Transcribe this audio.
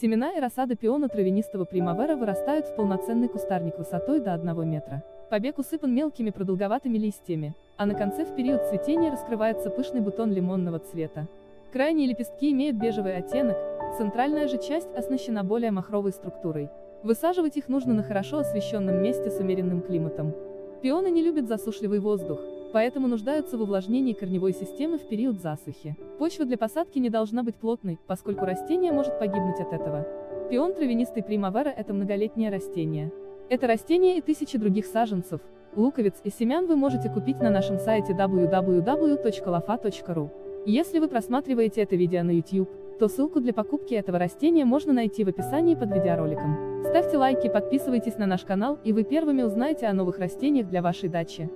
Семена и рассада пиона травянистого примавера вырастают в полноценный кустарник высотой до 1 метра. Побег усыпан мелкими продолговатыми листьями, а на конце в период цветения раскрывается пышный бутон лимонного цвета. Крайние лепестки имеют бежевый оттенок, центральная же часть оснащена более махровой структурой. Высаживать их нужно на хорошо освещенном месте с умеренным климатом. Пионы не любят засушливый воздух, поэтому нуждаются в увлажнении корневой системы в период засухи. Почва для посадки не должна быть плотной, поскольку растение может погибнуть от этого. Пион травянистый примавера – это многолетнее растение. Это растение и тысячи других саженцев, луковиц и семян вы можете купить на нашем сайте www.lafa.ru. Если вы просматриваете это видео на YouTube, то ссылку для покупки этого растения можно найти в описании под видеороликом. Ставьте лайки, подписывайтесь на наш канал, и вы первыми узнаете о новых растениях для вашей дачи.